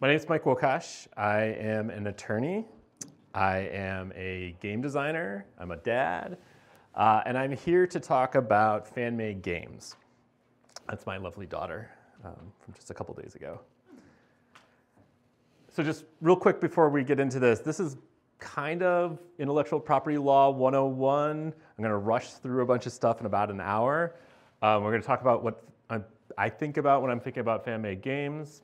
My name is Mike Wokasch. I am an attorney. I am a game designer. I'm a dad. Uh, and I'm here to talk about fan made games. That's my lovely daughter um, from just a couple days ago. So, just real quick before we get into this, this is kind of intellectual property law 101. I'm going to rush through a bunch of stuff in about an hour. Um, we're going to talk about what I'm, I think about when I'm thinking about fan made games,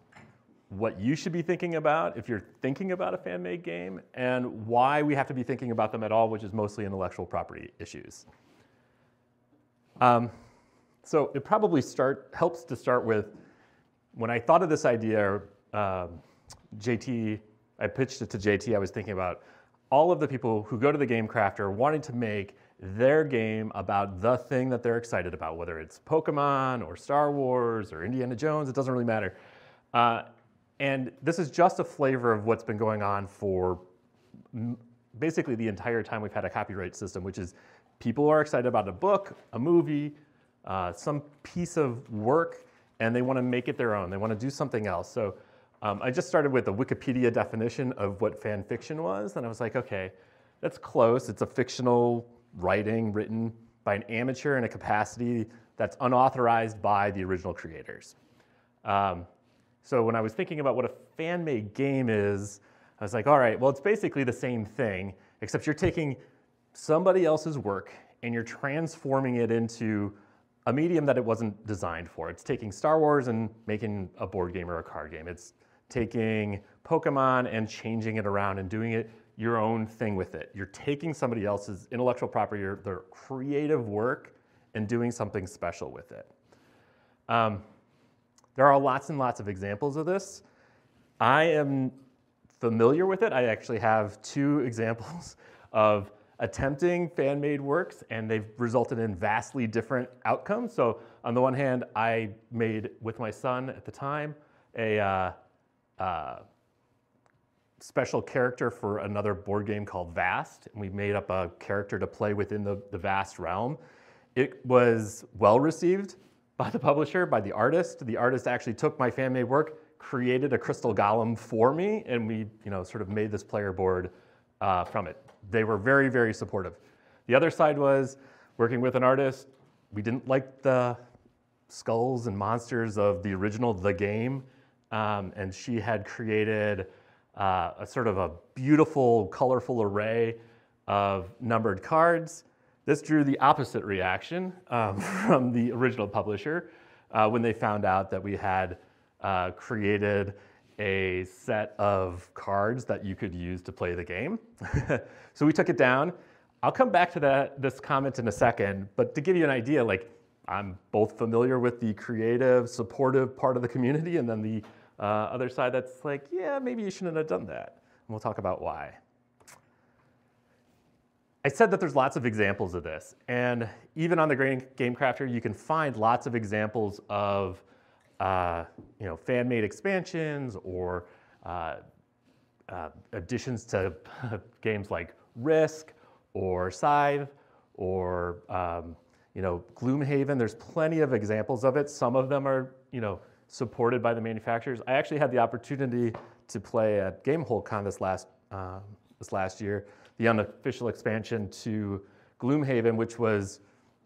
what you should be thinking about if you're thinking about a fan made game, and why we have to be thinking about them at all, which is mostly intellectual property issues. Um, so it probably start, helps to start with when I thought of this idea, um, JT, I pitched it to JT, I was thinking about all of the people who go to the Game Crafter wanting to make their game about the thing that they're excited about, whether it's Pokemon or Star Wars or Indiana Jones, it doesn't really matter. Uh, and this is just a flavor of what's been going on for basically the entire time we've had a copyright system, which is people are excited about a book, a movie, uh, some piece of work, and they want to make it their own. They want to do something else. So um, I just started with a Wikipedia definition of what fan fiction was, and I was like, okay, that's close. It's a fictional writing written by an amateur in a capacity that's unauthorized by the original creators. Um, so when I was thinking about what a fan-made game is, I was like, all right, well, it's basically the same thing, except you're taking somebody else's work and you're transforming it into a medium that it wasn't designed for. It's taking Star Wars and making a board game or a card game. It's taking Pokemon and changing it around and doing it your own thing with it. You're taking somebody else's intellectual property, or their creative work, and doing something special with it. Um, there are lots and lots of examples of this. I am familiar with it. I actually have two examples of attempting fan-made works, and they've resulted in vastly different outcomes. So on the one hand, I made, with my son at the time, a uh, uh, special character for another board game called Vast, and we made up a character to play within the, the Vast realm. It was well received by the publisher, by the artist. The artist actually took my fan-made work, created a crystal golem for me, and we you know, sort of made this player board uh, from it. They were very, very supportive. The other side was working with an artist. We didn't like the skulls and monsters of the original The Game, um, and she had created uh, a sort of a beautiful, colorful array of numbered cards this drew the opposite reaction um, from the original publisher uh, when they found out that we had uh, created a set of cards that you could use to play the game. so we took it down. I'll come back to that this comment in a second, but to give you an idea, like I'm both familiar with the creative, supportive part of the community, and then the uh, other side that's like, yeah, maybe you shouldn't have done that. And we'll talk about why. I said that there's lots of examples of this, and even on the Game Crafter, you can find lots of examples of uh, you know, fan-made expansions or uh, uh, additions to games like Risk or Scythe or um, you know, Gloomhaven. There's plenty of examples of it. Some of them are you know, supported by the manufacturers. I actually had the opportunity to play at GameholeCon this last, um, this last year the unofficial expansion to Gloomhaven, which was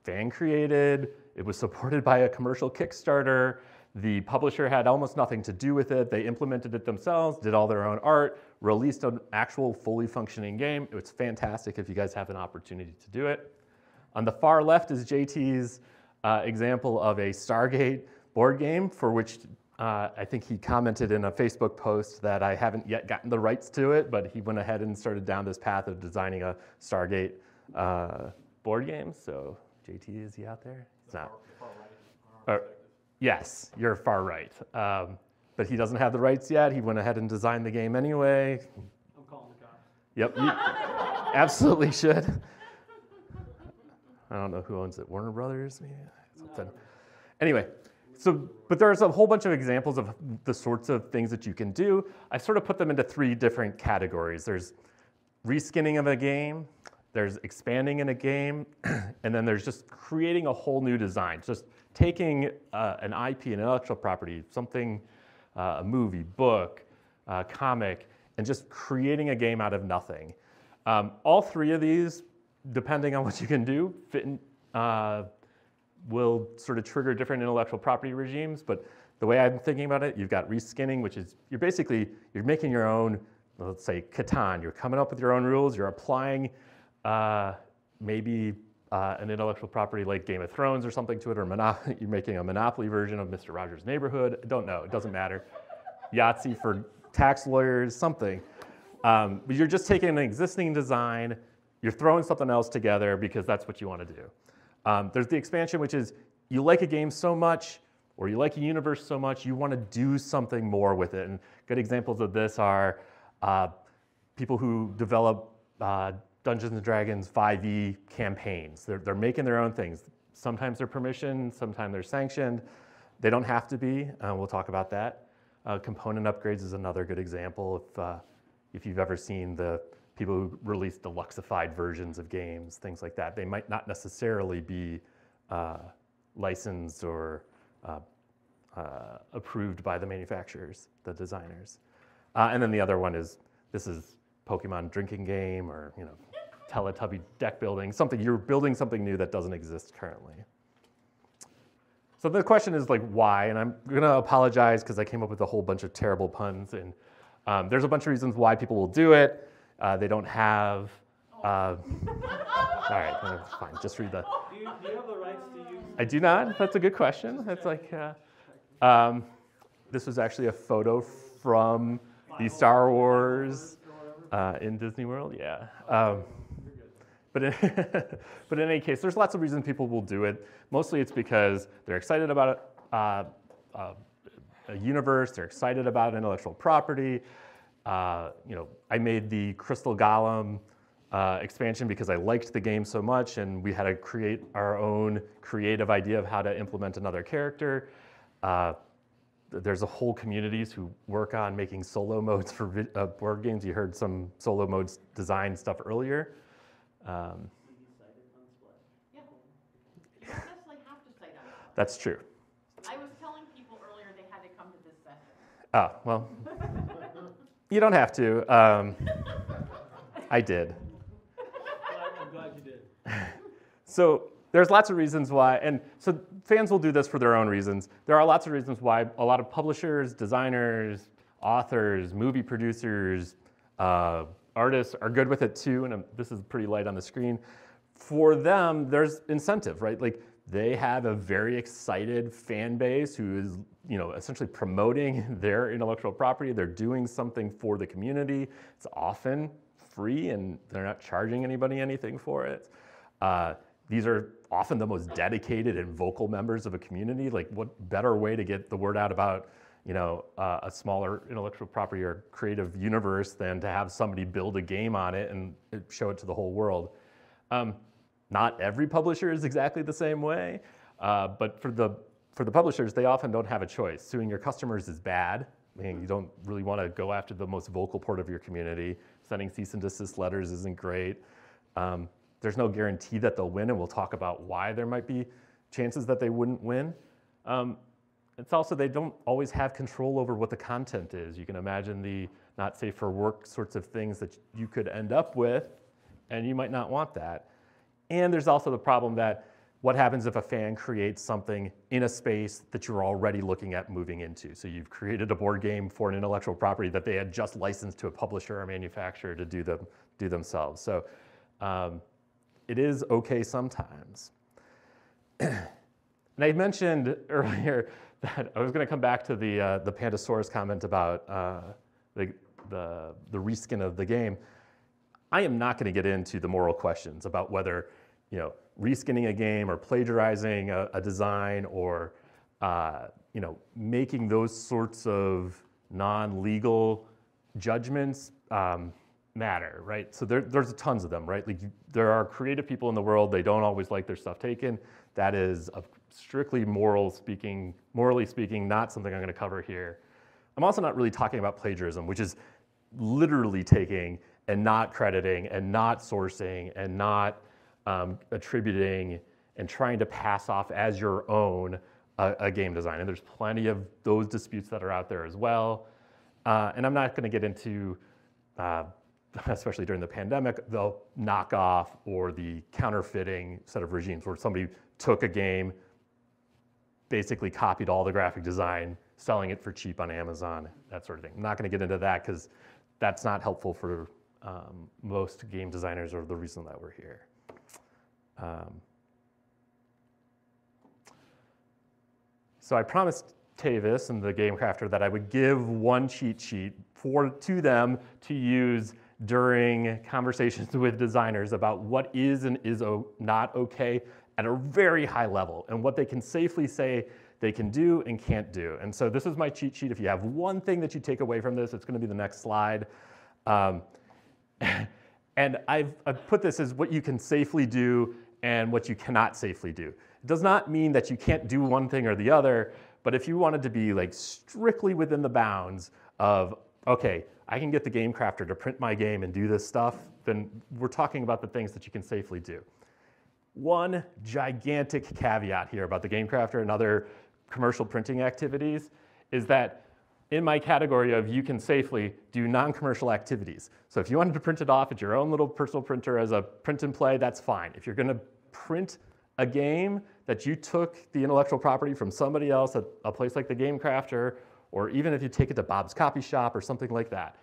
fan created. It was supported by a commercial Kickstarter. The publisher had almost nothing to do with it. They implemented it themselves, did all their own art, released an actual fully functioning game. It was fantastic if you guys have an opportunity to do it. On the far left is JT's uh, example of a Stargate board game for which uh, I think he commented in a Facebook post that I haven't yet gotten the rights to it, but he went ahead and started down this path of designing a Stargate uh, board game. So, JT, is he out there? He's not. Far, right, uh, yes, you're far right. Um, but he doesn't have the rights yet. He went ahead and designed the game anyway. I'm calling the cops. Yep, you absolutely should. I don't know who owns it. Warner Brothers, maybe something. No. Anyway, so, but there's a whole bunch of examples of the sorts of things that you can do. I sort of put them into three different categories. There's reskinning of a game, there's expanding in a game, and then there's just creating a whole new design. Just taking uh, an IP, an intellectual property, something, uh, a movie, book, uh, comic, and just creating a game out of nothing. Um, all three of these, depending on what you can do, fit in, uh, will sort of trigger different intellectual property regimes. But the way I'm thinking about it, you've got reskinning, which is you're basically you're making your own, let's say Catan. You're coming up with your own rules. You're applying uh, maybe uh, an intellectual property like Game of Thrones or something to it, or Monopoly, you're making a Monopoly version of Mr. Rogers' Neighborhood. I don't know. It doesn't matter. Yahtzee for tax lawyers, something. Um, but you're just taking an existing design, you're throwing something else together because that's what you want to do. Um, there's the expansion, which is you like a game so much, or you like a universe so much, you want to do something more with it. And good examples of this are uh, people who develop uh, Dungeons and Dragons 5e campaigns. They're, they're making their own things. Sometimes they're permissioned, sometimes they're sanctioned. They don't have to be. Uh, we'll talk about that. Uh, component upgrades is another good example. If, uh, if you've ever seen the people who release deluxified versions of games, things like that, they might not necessarily be uh, licensed or uh, uh, approved by the manufacturers, the designers. and then the other one is this is Pokemon drinking game or you know Teletubby deck building, something, you're building something new that doesn't exist currently. So the question is like, why? And I'm gonna apologize because I came up with a whole bunch of terrible puns and um, there's a bunch of reasons why people will do it. Uh, they don't have, uh, all right, fine, just read the. Do you, do you have the rights to use? I do not, that's a good question. That's like, uh, um, this was actually a photo from the Star Wars uh, in Disney World, yeah. Um, but in, but in any case, there's lots of reasons people will do it. Mostly it's because they're excited about uh, uh, a universe, they're excited about intellectual property. Uh, you know, I made the Crystal Golem uh, expansion because I liked the game so much and we had to create our own creative idea of how to implement another character. Uh, there's a whole communities who work on making solo modes for uh, board games. You heard some solo modes design stuff earlier. Um, Yeah. You don't necessarily have to cite out. that's true. I was telling people earlier they had to come to this session. Ah, well, you don't have to. Um, I did. I'm glad you did. So there's lots of reasons why, and so fans will do this for their own reasons. There are lots of reasons why a lot of publishers, designers, authors, movie producers, uh, artists are good with it too, and um, this is pretty light on the screen. For them, there's incentive, right? Like they have a very excited fan base who is, you know, essentially promoting their intellectual property. They're doing something for the community. It's often free, and they're not charging anybody anything for it. Uh, these are often the most dedicated and vocal members of a community. Like, what better way to get the word out about you know, uh, a smaller intellectual property or creative universe than to have somebody build a game on it and show it to the whole world. Um, not every publisher is exactly the same way, uh, but for the for the publishers, they often don't have a choice. Suing your customers is bad. I mean, you don't really want to go after the most vocal part of your community. Sending cease and desist letters isn't great. Um, there's no guarantee that they'll win, and we'll talk about why there might be chances that they wouldn't win. Um, it's also they don't always have control over what the content is. You can imagine the not safe for work sorts of things that you could end up with, and you might not want that. And there's also the problem that what happens if a fan creates something in a space that you're already looking at moving into? So you've created a board game for an intellectual property that they had just licensed to a publisher or manufacturer to do them do themselves. So um, it is okay sometimes. and I mentioned earlier that I was going to come back to the uh, the Pandasaurus comment about uh, the, the the reskin of the game. I am not going to get into the moral questions about whether you know reskinning a game or plagiarizing a, a design or uh, you know making those sorts of non-legal judgments um, matter, right? So there, there's tons of them, right? Like you, there are creative people in the world; they don't always like their stuff taken. That is a strictly moral speaking, morally speaking, not something I'm going to cover here. I'm also not really talking about plagiarism, which is literally taking and not crediting and not sourcing and not um, attributing and trying to pass off as your own a, a, game design. And there's plenty of those disputes that are out there as well. Uh, and I'm not going to get into, uh, especially during the pandemic, the knockoff or the counterfeiting set of regimes where somebody took a game, basically copied all the graphic design, selling it for cheap on Amazon, that sort of thing. I'm not going to get into that because that's not helpful for um, most game designers are the reason that we're here. Um, so I promised Tavis and the game crafter that I would give one cheat sheet for to them to use during conversations with designers about what is and is not okay at a very high level and what they can safely say they can do and can't do. And so this is my cheat sheet. If you have one thing that you take away from this, it's going to be the next slide. Um, and I've, I've put this as what you can safely do and what you cannot safely do. It does not mean that you can't do one thing or the other, but if you wanted to be like strictly within the bounds of, okay, I can get the game crafter to print my game and do this stuff, then we're talking about the things that you can safely do. One gigantic caveat here about the game crafter and other commercial printing activities is that in my category of you can safely do non-commercial activities. So if you wanted to print it off at your own little personal printer as a print and play, that's fine. If you're gonna print a game that you took the intellectual property from somebody else at a place like the Game Crafter, or even if you take it to Bob's Copy Shop or something like that,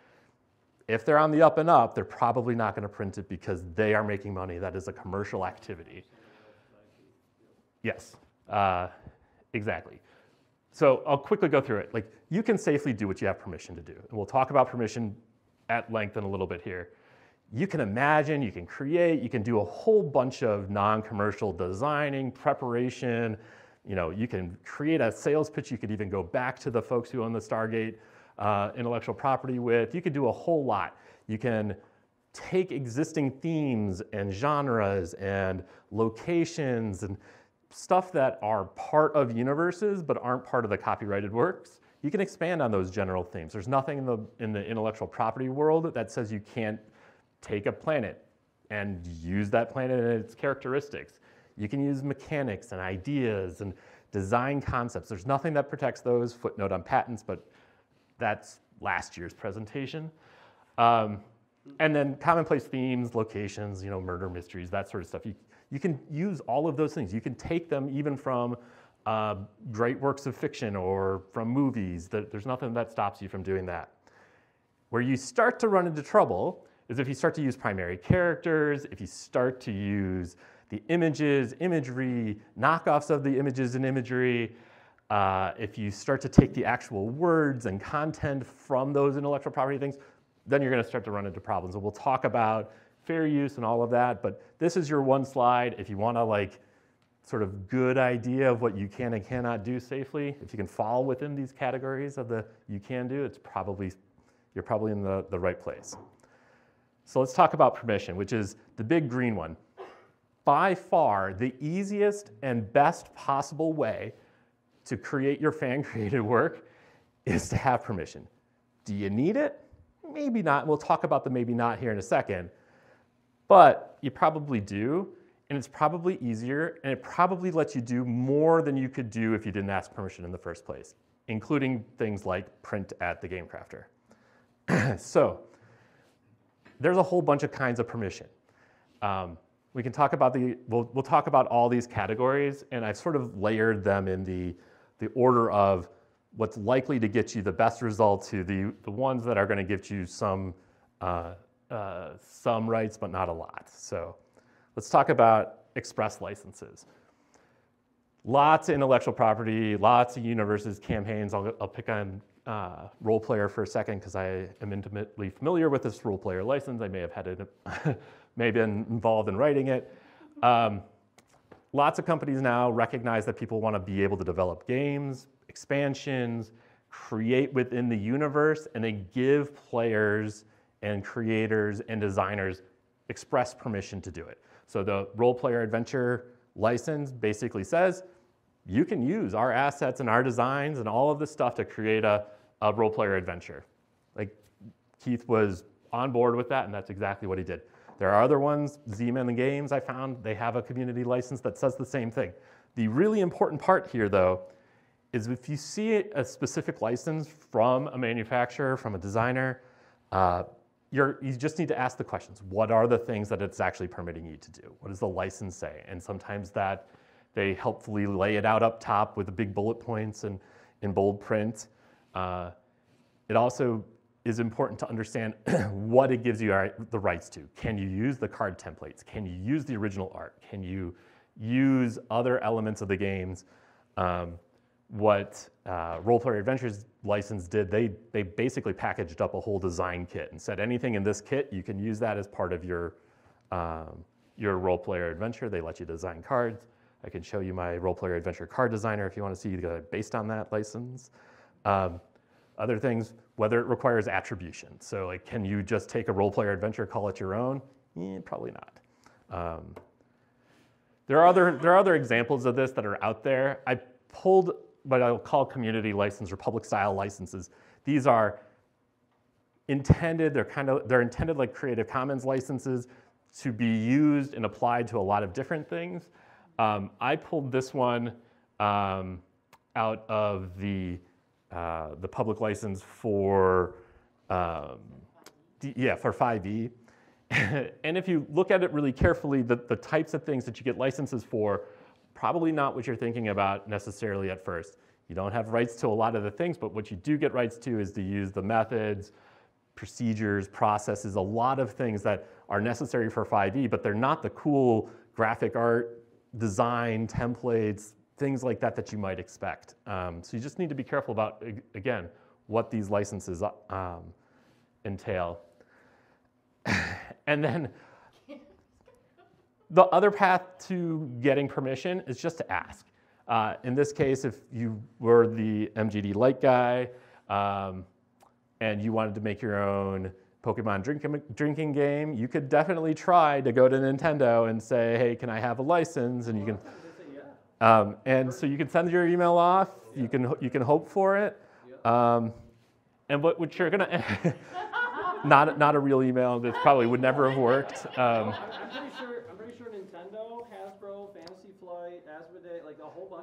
if they're on the up and up, they're probably not gonna print it because they are making money. That is a commercial activity. Yes, uh, exactly. So I'll quickly go through it. Like you can safely do what you have permission to do. And we'll talk about permission at length in a little bit here. You can imagine, you can create, you can do a whole bunch of non-commercial designing, preparation. You know, you can create a sales pitch. You could even go back to the folks who own the Stargate uh, intellectual property with. You could do a whole lot. You can take existing themes and genres and locations and stuff that are part of universes but aren't part of the copyrighted works, you can expand on those general themes. There's nothing in the, in the intellectual property world that says you can't take a planet and use that planet and its characteristics. You can use mechanics and ideas and design concepts. There's nothing that protects those, footnote on patents, but that's last year's presentation. Um, and then commonplace themes, locations, you know, murder mysteries, that sort of stuff. You, you can use all of those things. You can take them even from uh, great works of fiction or from movies. That there's nothing that stops you from doing that. Where you start to run into trouble is if you start to use primary characters, if you start to use the images, imagery, knockoffs of the images and imagery, uh, if you start to take the actual words and content from those intellectual property things, then you're going to start to run into problems. And we'll talk about fair use and all of that, but this is your one slide. If you want to like sort of good idea of what you can and cannot do safely, if you can fall within these categories of the you can do, it's probably, you're probably in the, the right place. So let's talk about permission, which is the big green one. By far, the easiest and best possible way to create your fan created work is to have permission. Do you need it? Maybe not. We'll talk about the maybe not here in a second. But you probably do, and it's probably easier, and it probably lets you do more than you could do if you didn't ask permission in the first place, including things like print at the Game Crafter. so there's a whole bunch of kinds of permission. Um, we can talk about the, we'll, we'll talk about all these categories, and I've sort of layered them in the, the order of what's likely to get you the best result to the, the ones that are going to give you some uh, uh, some rights, but not a lot. So let's talk about express licenses. Lots of intellectual property, lots of universes, campaigns. I'll, I'll pick on uh, Roll Player for a second because I am intimately familiar with this Roll Player license. I may have had it, may been involved in writing it. Um, lots of companies now recognize that people want to be able to develop games, expansions, create within the universe, and they give players and creators and designers express permission to do it. So the Roll Player adventure license basically says you can use our assets and our designs and all of this stuff to create a, a Roll Player adventure. Like Keith was on board with that, and that's exactly what he did. There are other ones, Z-Man Games I found, they have a community license that says the same thing. The really important part here, though, is if you see a specific license from a manufacturer, from a designer, uh, you just need to ask the questions. What are the things that it's actually permitting you to do? What does the license say? And sometimes that they helpfully lay it out up top with the big bullet points and in bold print. Uh, it also is important to understand what it gives you the rights to. Can you use the card templates? Can you use the original art? Can you use other elements of the games? Um, what uh, Roll Player Adventures license did, they, they basically packaged up a whole design kit and said anything in this kit, you can use that as part of your, um, your Roll Player Adventure. They let you design cards. I can show you my Roll Player Adventure card designer if you want to see based on that license. Um, other things, whether it requires attribution. So like, can you just take a Roll Player adventure, call it your own? Eh, probably not. Um, there, are other, there are other examples of this that are out there. I pulled what I'll call community license or public style licenses. These are intended, they're kind of, they're intended like Creative Commons licenses to be used and applied to a lot of different things. Um, I pulled this one um, out of the uh, the public license for, um, yeah, for 5e. and if you look at it really carefully, the, the types of things that you get licenses for, probably not what you're thinking about necessarily at first. You don't have rights to a lot of the things, but what you do get rights to is to use the methods, procedures, processes, a lot of things that are necessary for 5e, but they're not the cool graphic art, design, templates, things like that that you might expect. Um, so you just need to be careful about, again, what these licenses um, entail. and then the other path to getting permission is just to ask. Uh, in this case, if you were the MGD Light guy um, and you wanted to make your own Pokemon drinking, drinking game, you could definitely try to go to Nintendo and say, hey, can I have a license? And you can um, and so you can send your email off. You can you can hope for it. Um, and what, what you're gonna not not a real email. That probably would never have worked. Um. I'm pretty sure Nintendo, Hasbro, Fantasy Flight, Asmodee,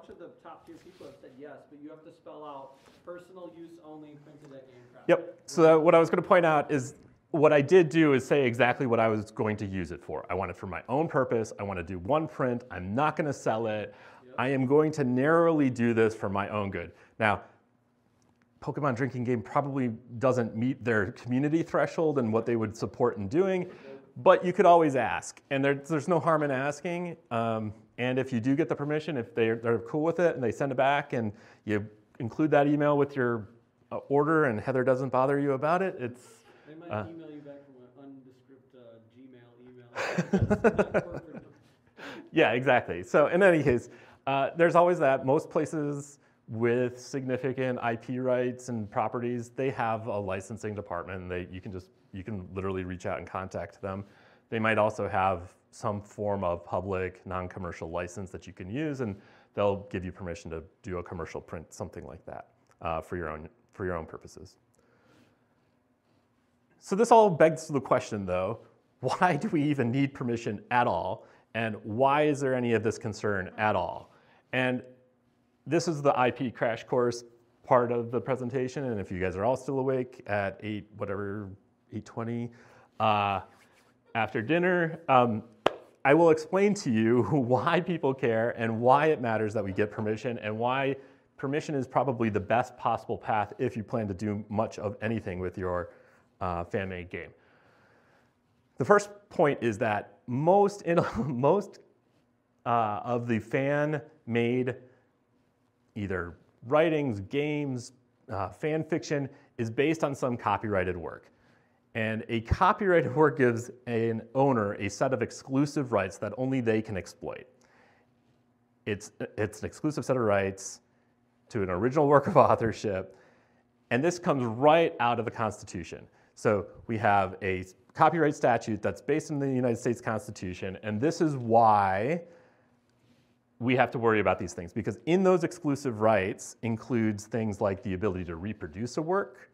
like a whole bunch of the top tier people have said yes, but you have to spell out personal use only printed at GameCraft. Yep. So what I was going to point out is what I did do is say exactly what I was going to use it for. I want it for my own purpose. I want to do one print. I'm not going to sell it. I am going to narrowly do this for my own good. Now, Pokemon Drinking Game probably doesn't meet their community threshold and what they would support in doing, but you could always ask. And there, there's no harm in asking. Um, and if you do get the permission, if they're, they're cool with it and they send it back and you include that email with your uh, order and Heather doesn't bother you about it, it's. They might uh, email you back from an undescript uh, Gmail email. yeah, exactly. So in any case, uh, there's always that. Most places with significant IP rights and properties, they have a licensing department. They, you can just you can literally reach out and contact them. They might also have some form of public non-commercial license that you can use, and they'll give you permission to do a commercial print, something like that, uh, for your own for your own purposes. So this all begs the question, though: Why do we even need permission at all? And why is there any of this concern at all? And this is the IP crash course part of the presentation. And if you guys are all still awake at 8, whatever, 8.20 uh, after dinner, um, I will explain to you why people care and why it matters that we get permission and why permission is probably the best possible path if you plan to do much of anything with your uh, fan-made game. The first point is that most, in, most uh, of the fan-made either writings, games, uh, fan fiction is based on some copyrighted work. And a copyrighted work gives an owner a set of exclusive rights that only they can exploit. It's, it's an exclusive set of rights to an original work of authorship, and this comes right out of the Constitution. So we have a copyright statute that's based in the United States Constitution, and this is why we have to worry about these things because in those exclusive rights includes things like the ability to reproduce a work,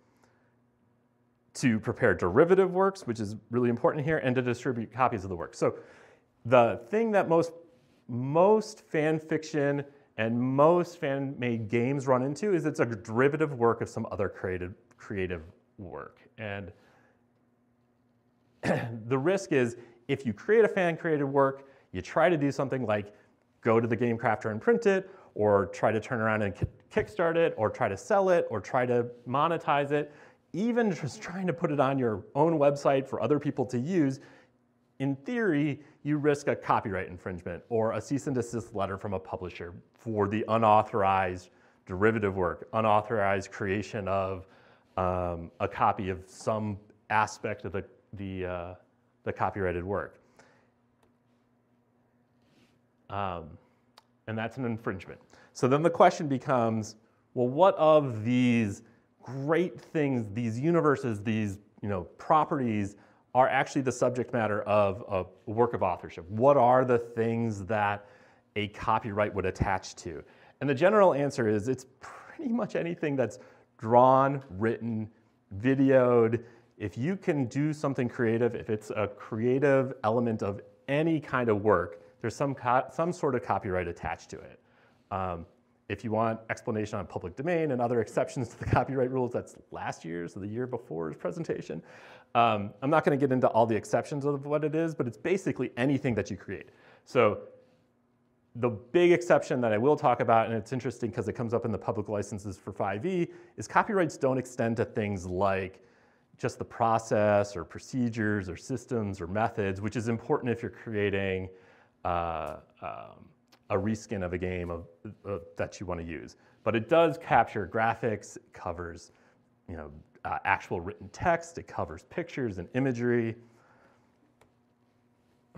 to prepare derivative works, which is really important here, and to distribute copies of the work. So the thing that most, most fan fiction and most fan-made games run into is it's a derivative work of some other creative, creative work. And the risk is if you create a fan-created work, you try to do something like go to the game crafter and print it, or try to turn around and kickstart it, or try to sell it, or try to monetize it, even just trying to put it on your own website for other people to use, in theory, you risk a copyright infringement or a cease and desist letter from a publisher for the unauthorized derivative work, unauthorized creation of um, a copy of some aspect of the, the, uh, the copyrighted work. Um, and that's an infringement. So then the question becomes, well, what of these great things, these universes, these you know, properties are actually the subject matter of a work of authorship? What are the things that a copyright would attach to? And the general answer is it's pretty much anything that's drawn, written, videoed. If you can do something creative, if it's a creative element of any kind of work, there's some, some sort of copyright attached to it. Um, if you want explanation on public domain and other exceptions to the copyright rules, that's last year's or the year before's presentation. Um, I'm not going to get into all the exceptions of what it is, but it's basically anything that you create. So the big exception that I will talk about, and it's interesting because it comes up in the public licenses for 5e, is copyrights don't extend to things like just the process or procedures or systems or methods, which is important if you're creating uh, um, a reskin of a game of, uh, that you want to use. But it does capture graphics, it covers you know, uh, actual written text, it covers pictures and imagery.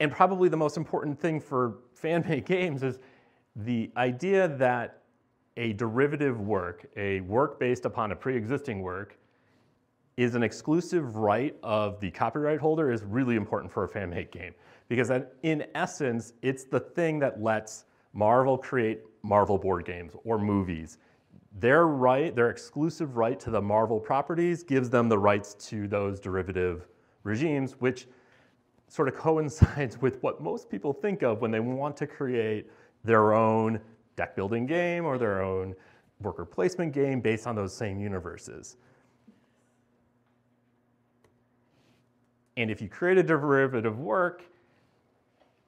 and probably the most important thing for fan-made games is the idea that a derivative work, a work based upon a pre-existing work, is an exclusive right of the copyright holder is really important for a fan-made game. Because in essence, it's the thing that lets Marvel create Marvel board games or movies. Their right, their exclusive right to the Marvel properties gives them the rights to those derivative regimes, which sort of coincides with what most people think of when they want to create their own deck building game or their own worker placement game based on those same universes. And if you create a derivative work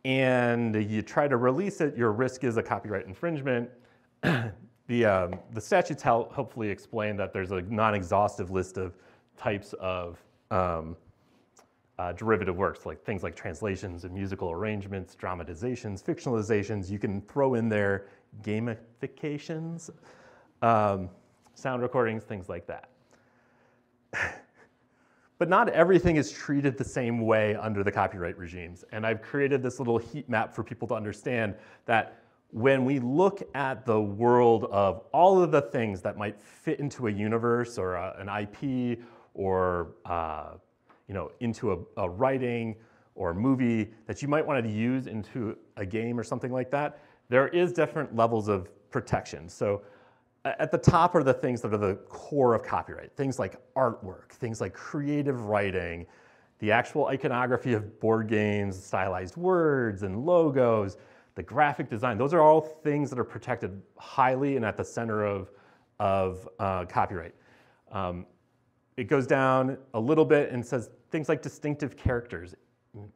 and you try to release it, your risk is a copyright infringement. the, um, the statutes help hopefully explain that there's a non-exhaustive list of types of um, uh, derivative works, like things like translations and musical arrangements, dramatizations, fictionalizations. You can throw in there gamifications, um, sound recordings, things like that. But not everything is treated the same way under the copyright regimes. And I've created this little heat map for people to understand that when we look at the world of all of the things that might fit into a universe or a, an IP or uh, you know, into a, a writing or a movie that you might want to use into a game or something like that, there is different levels of protection. So at the top are the things that are the core of copyright, things like artwork, things like creative writing, the actual iconography of board games, stylized words and logos, the graphic design. Those are all things that are protected highly and at the center of, of uh, copyright. Um, it goes down a little bit and says things like distinctive characters.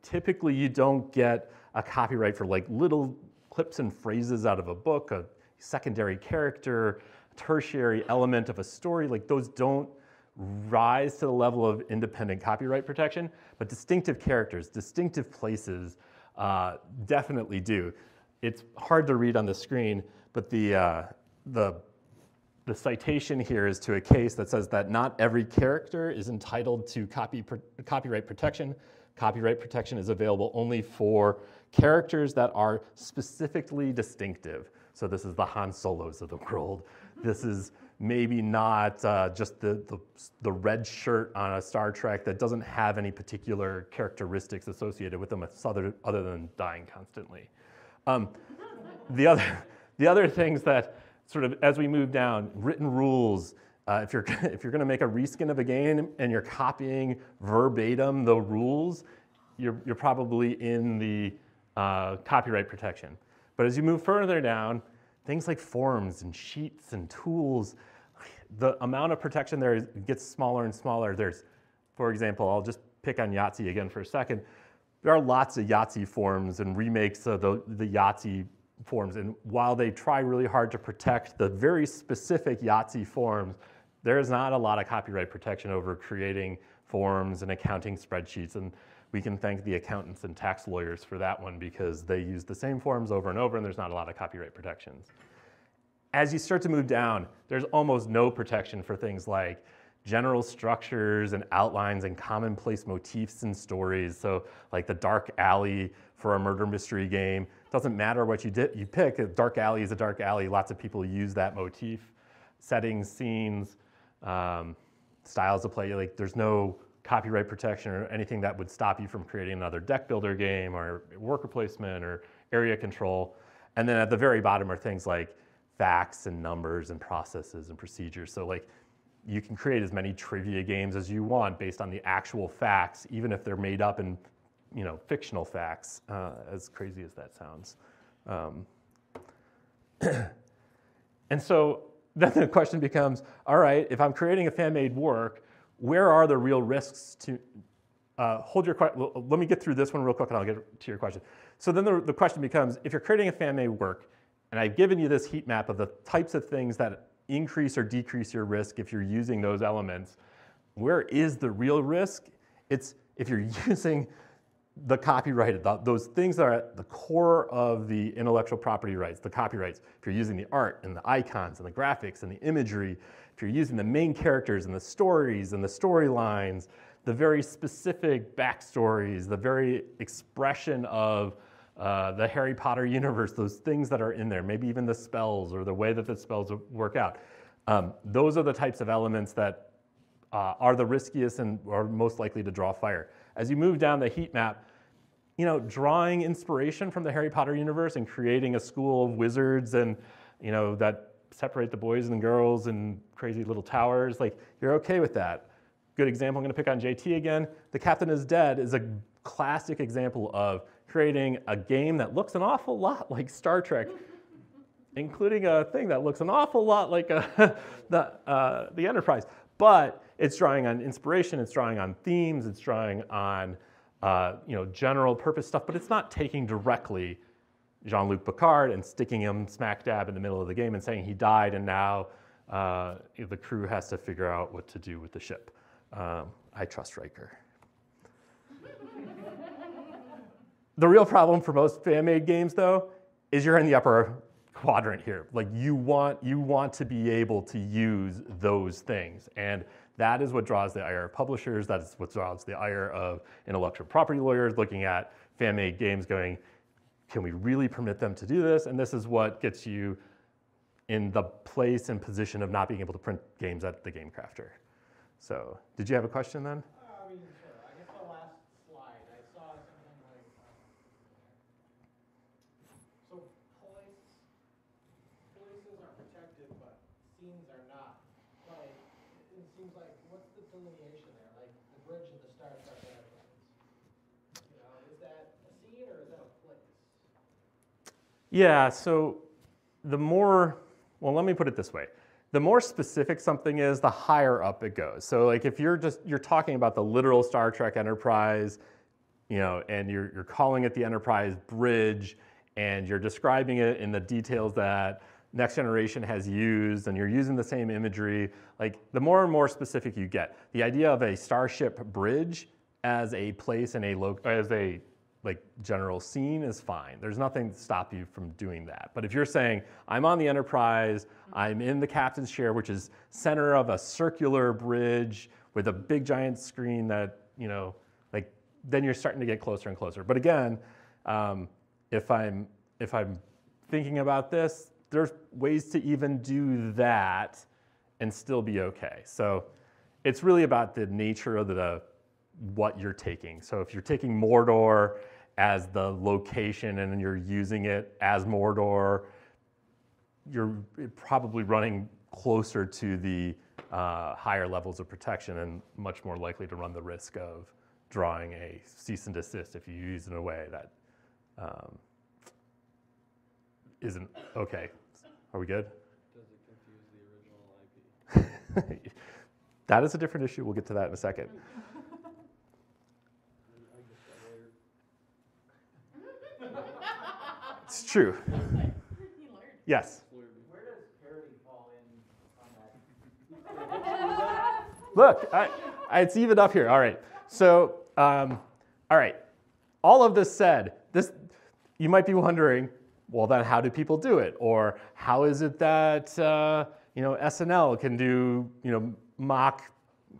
Typically, you don't get a copyright for like little clips and phrases out of a book, a secondary character, tertiary element of a story. Like those don't rise to the level of independent copyright protection, but distinctive characters, distinctive places uh, definitely do. It's hard to read on the screen, but the, uh, the the citation here is to a case that says that not every character is entitled to copy, copyright protection. Copyright protection is available only for characters that are specifically distinctive. So this is the Han Solos of the world. This is maybe not uh, just the, the, the, red shirt on a Star Trek that doesn't have any particular characteristics associated with them other, other than dying constantly. Um, the, other, the other things that sort of as we move down, written rules, Uh, if you're if you're going to make a reskin of a game and you're copying verbatim the rules, you're you're probably in the uh, copyright protection. But as you move further down, things like forms and sheets and tools, the amount of protection there is, gets smaller and smaller. There's, for example, I'll just pick on Yahtzee again for a second. There are lots of Yahtzee forms and remakes of the, the Yahtzee forms. And while they try really hard to protect the very specific Yahtzee forms, there's not a lot of copyright protection over creating forms and accounting spreadsheets. And we can thank the accountants and tax lawyers for that one because they use the same forms over and over and there's not a lot of copyright protections. As you start to move down, there's almost no protection for things like general structures and outlines and commonplace motifs and stories. So like the dark alley for a murder mystery game, doesn't matter what you, did, you pick, a dark alley is a dark alley. Lots of people use that motif. Settings, scenes, um, styles of play, like there's no copyright protection or anything that would stop you from creating another deck builder game or worker placement or area control. And then at the very bottom are things like facts and numbers and processes and procedures. So like you can create as many trivia games as you want based on the actual facts, even if they're made up in you know fictional facts, uh, as crazy as that sounds. Um, and so then the question becomes, all right, if I'm creating a fan-made work, where are the real risks to, uh, hold your question, let me get through this one real quick and I'll get to your question. So then the, the question becomes, if you're creating a fan-made work, and I've given you this heat map of the types of things that increase or decrease your risk if you're using those elements, where is the real risk? It's if you're using the copyrighted, the, those things that are at the core of the intellectual property rights, the copyrights, if you're using the art and the icons and the graphics and the imagery, if you're using the main characters and the stories and the storylines, the very specific backstories, the very expression of uh, the Harry Potter universe, those things that are in there, maybe even the spells or the way that the spells work out. Um, those are the types of elements that uh, are the riskiest and are most likely to draw fire. As you move down the heat map, you know, drawing inspiration from the Harry Potter universe and creating a school of wizards and, you know, that separate the boys and the girls in crazy little towers, like you're okay with that. Good example, I'm gonna pick on JT again. The Captain is Dead is a classic example of creating a game that looks an awful lot like Star Trek, including a thing that looks an awful lot like a, the, uh, the Enterprise. But it's drawing on inspiration, it's drawing on themes, it's drawing on uh, you know, general purpose stuff, but it's not taking directly Jean-Luc Picard and sticking him smack dab in the middle of the game and saying he died and now uh, the crew has to figure out what to do with the ship. Um, I trust Riker. the real problem for most fan-made games, though, is you're in the upper quadrant here. Like you want you want to be able to use those things, and that is what draws the ire of publishers. That is what draws the ire of intellectual property lawyers looking at fan-made games, going, can we really permit them to do this? And this is what gets you in the place and position of not being able to print games at the Game Crafter. So, did you have a question then? Uh, I mean, sure. I guess the last slide, I saw something like, um, so place, places are protected, but scenes are not. Like, it it seems like, what's the delineation there? Like, the bridge of the Star Trek Enterprise? You know, is that a scene or is that a place? Yeah, so the more, well, let me put it this way. The more specific something is, the higher up it goes. So like if you're just, you're talking about the literal Star Trek Enterprise, you know, and you're, you're calling it the Enterprise Bridge, and you're describing it in the details that Next Generation has used, and you're using the same imagery, like the more and more specific you get. The idea of a starship bridge as a place and a, lo- as a like general scene is fine. There's nothing to stop you from doing that. But if you're saying, I'm on the Enterprise, I'm in the captain's chair, which is center of a circular bridge with a big giant screen that, you know, like then you're starting to get closer and closer. But again, um, if I'm if I'm thinking about this, there's ways to even do that and still be okay. So it's really about the nature of the what you're taking. So if you're taking Mordor as the location and you're using it as Mordor, you're probably running closer to the uh, higher levels of protection and much more likely to run the risk of drawing a cease and desist if you use it in a way that um, isn't okay. Are we good? Does it confuse the original IP? that is a different issue. We'll get to that in a second. It's true. Yes. Where does parody fall in on that? Look, I, I, it's even up here. All right. So, um, all right. All of this said, this you might be wondering, well, then how do people do it? Or how is it that uh, you know SNL can do you know mock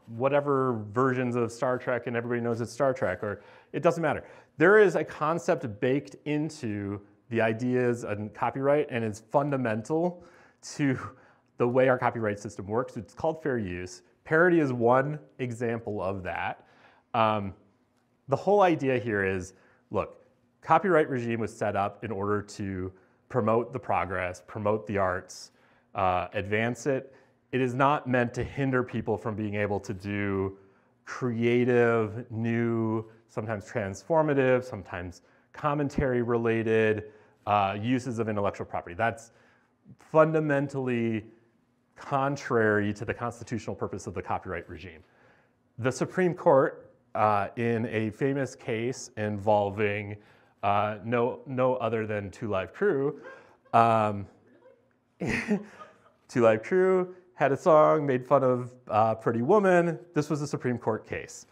whatever versions of Star Trek and everybody knows it's Star Trek? Or it doesn't matter. There is a concept baked into the ideas and copyright, and it's fundamental to the way our copyright system works. It's called fair use. Parody is one example of that. Um, the whole idea here is look, copyright regime was set up in order to promote the progress, promote the arts, uh, advance it. It is not meant to hinder people from being able to do creative, new, sometimes transformative, sometimes commentary related uh, uses of intellectual property. That's fundamentally contrary to the constitutional purpose of the copyright regime. The Supreme Court, uh, in a famous case involving uh, no, no other than Two Live Crew, um, Two Live Crew had a song, made fun of uh, Pretty Woman. This was a Supreme Court case.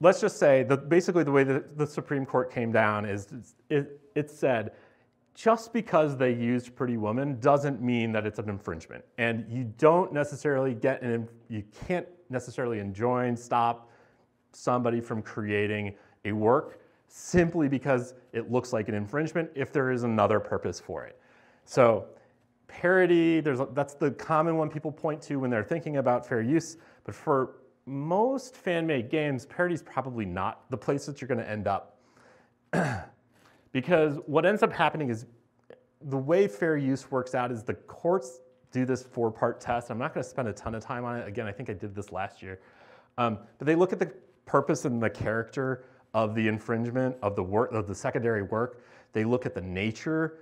Let's just say that basically the way that the Supreme Court came down is it, it said just because they used Pretty Woman doesn't mean that it's an infringement. And you don't necessarily get an, you can't necessarily enjoin, stop somebody from creating a work simply because it looks like an infringement if there is another purpose for it. So parody, there's, that's the common one people point to when they're thinking about fair use. But for most fan-made games, parody is probably not the place that you're going to end up. because what ends up happening is the way fair use works out is the courts do this four-part test. I'm not going to spend a ton of time on it. Again, I think I did this last year. Um, but they look at the purpose and the character of the infringement of the work of the secondary work. They look at the nature